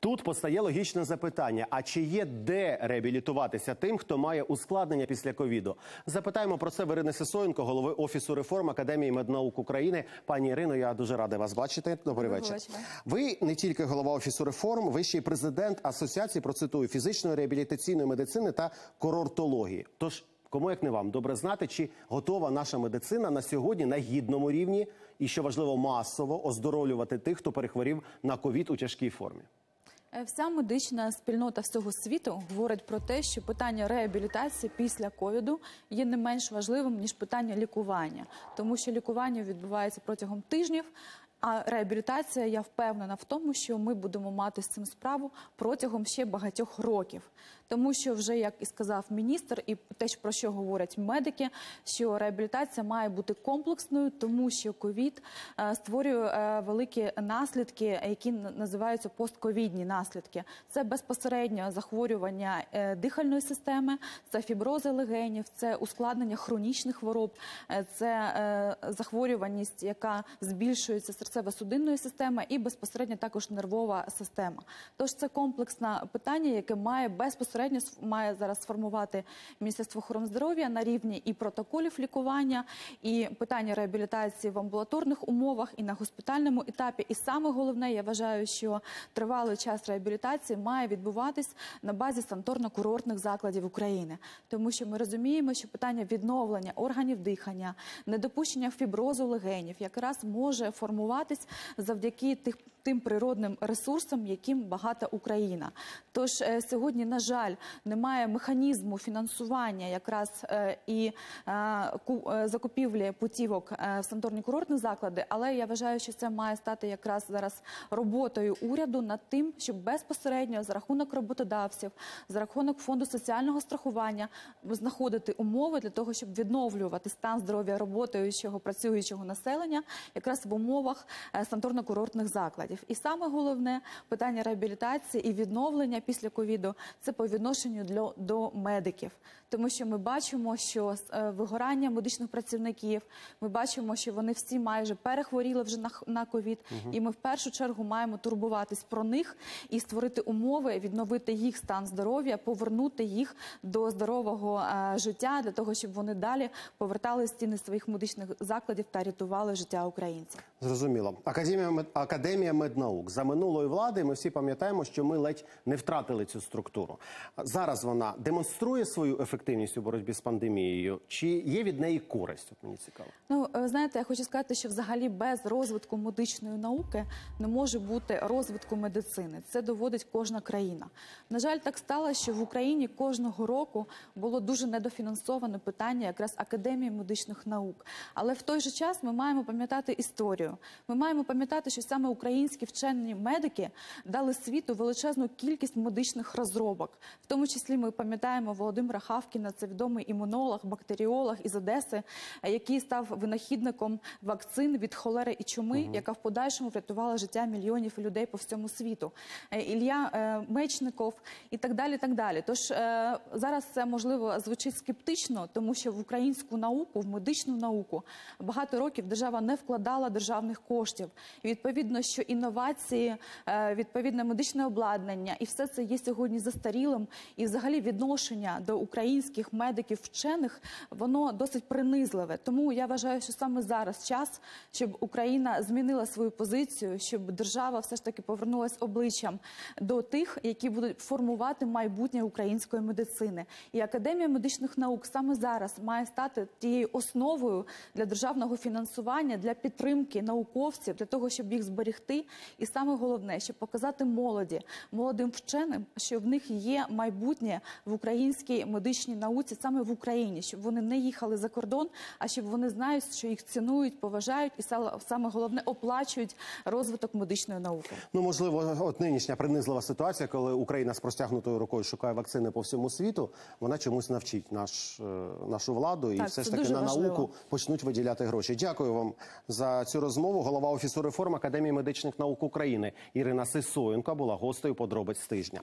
Тут постає логічне запитання: а чи є де реабілітуватися тим, хто має ускладнення після ковіду? Запитаємо про це в Ірини Сисоєнко, голови офісу реформ Академії меднаук України. Пані Ірино, я дуже радий вас бачити. Добрий вечір. Ви не тільки голова офісу реформ, ви ще й президент асоціації процитую фізичної реабілітаційної медицини та курортології. Тож. Кому як не вам добре знати, чи готова наша медицина на сьогодні на гідному рівні і що важливо масово оздоровлювати тих, хто перехворів на ковід у тяжкій формі? Е, Вся медична спільнота всього світу говорить про те, що питання реабілітації після ковіду є не менш важливим ніж питання лікування, тому що лікування відбувається протягом тижнів. А реабілітація, я впевнена в тому, що ми будемо мати з цим справу протягом ще багатьох років, тому що вже як і сказав міністр, і те, про що говорять медики, що реабілітація має бути комплексною, тому що ковід е, створює е, великі наслідки, які називаються постковідні наслідки. Це безпосередньо захворювання е, дихальної системи, це фібрози легенів, це ускладнення хронічних хвороб, це захворюваність, яка збільшується серцево-судинної системи, і безпосередньо також нервова система. Тож це комплексне питання, яке має безпосередньо має зараз сформувати Міністерство охорони здоров'я на рівні і протоколів лікування, і питання реабілітації в амбулаторних умовах, і на госпітальному етапі. І саме головне, я вважаю, що тривалий час реабілітації має відбуватись на базі санаторно-курортних закладів України, тому що ми розуміємо, що питання відновлення органів дихання, недопущення фіброзу легенів якраз може формуватись завдяки тих. Тим природним ресурсам, яким багата Україна. Тож е, сьогодні, на жаль, немає механізму фінансування якраз е, і е, закупівлі путівок в санаторні курортні заклади. Але я вважаю, що це має стати якраз зараз роботою уряду над тим, щоб безпосередньо за рахунок роботодавців, за рахунок фонду соціального страхування знаходити умови для того, щоб відновлювати стан здоров'я роботаючого працюючого населення, якраз в умовах санаторно-курортних закладів. І саме головне питання реабілітації і відновлення після ковіду це по відношенню для до медиків, тому що ми бачимо, що е, вигорання медичних працівників, ми бачимо, що вони всі майже перехворіли вже на ковід, і ми в першу чергу маємо турбуватись про них і створити умови, відновити їх стан здоров'я, повернути їх до здорового е, життя для того, щоб вони далі повертали стіни своїх медичних закладів та рятували життя українців. Зрозуміло. Академія мед... Академія меднаук за минулої влади. Ми всі пам'ятаємо, що ми ледь не втратили цю структуру. Зараз вона демонструє свою ефективність у боротьбі з пандемією. Чи є від неї користь? От мені цікаво. Ну, е, знаєте, я хочу сказати, що взагалі без розвитку медичної науки не може бути розвитку медицини. Це доводить кожна країна. На жаль, так сталося, що в Україні кожного року було дуже недофінансоване питання якраз академії медичних наук. Але в той же час ми маємо пам'ятати історію. Ми маємо пам'ятати, що саме українські вчені медики дали світу величезну кількість медичних розробок. В тому числі ми пам'ятаємо Володимира Хавкіна, це відомий імунолог, бактеріолог із Одеси, який став винахідником вакцин від холери і чуми, яка в подальшому врятувала життя мільйонів людей по всьому світу. Е, Ілля е, Мечников і так далі. Так далі. Тож е, зараз це можливо звучить скептично, тому що в українську науку, в медичну науку багато років держава не вкладала державних коштів. І відповідно, що інновації, е, відповідне медичне обладнання, і все це є сьогодні застарілим. І взагалі відношення до українських медиків, вчених, воно досить принизливе. Тому я вважаю, що саме зараз час, щоб Україна змінила свою позицію, щоб держава все ж таки повернулась обличчям до тих, які будуть формувати майбутнє української медицини. І академія медичних наук саме зараз має стати тією основою для державного фінансування, для підтримки науковців, для того, щоб їх зберегти. І саме головне, щоб показати молоді, молодим вченим, що в них є майбутнє в українській медичній науці, саме в Україні, щоб вони не їхали за кордон, а щоб вони знають, що їх цінують, поважають і саме- головне оплачують розвиток медичної науки. Ну можливо, от нинішня принизлива ситуація, коли Україна з простягнутою рукою шукає вакцини по всьому світу. Вона чомусь навчить наш, е, нашу владу, і Так, все ж таки на важливо. науку почнуть виділяти гроші. Дякую вам за цю розмову. Голова офісу реформ Академії медичних наук України Ірина Сисоєнко була гостею подробиць тижня.